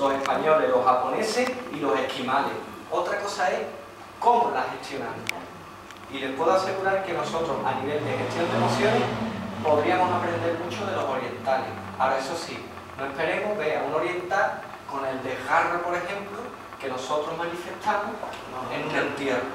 los españoles, los japoneses y los esquimales. Otra cosa es cómo la gestionamos. Y les puedo asegurar que nosotros, a nivel de gestión de emociones, podríamos aprender mucho de los orientales. Ahora, eso sí, no esperemos ver a un oriental con el desgarro, por ejemplo, que nosotros manifestamos en un entierro.